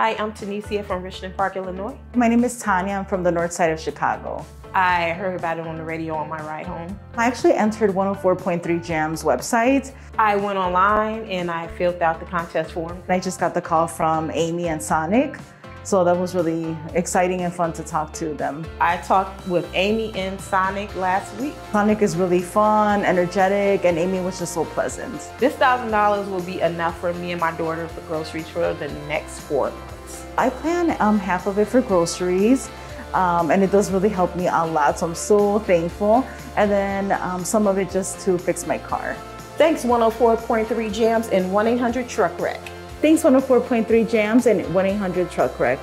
Hi, I'm Tanesia from Richton Park, Illinois. My name is Tania. I'm from the north side of Chicago. I heard about it on the radio on my ride home. I actually entered 104.3 Jam's website. I went online and I filled out the contest form. I just got the call from Amy and Sonic. So that was really exciting and fun to talk to them. I talked with Amy and Sonic last week. Sonic is really fun, energetic, and Amy was just so pleasant. This $1,000 will be enough for me and my daughter for groceries for the next four months. I plan um, half of it for groceries. Um, and it does really help me a lot. So I'm so thankful. And then um, some of it just to fix my car. Thanks 104.3 Jams and 1-800 Truck Wreck. Thanks 104.3 Jams and 1-800 Truck Wreck.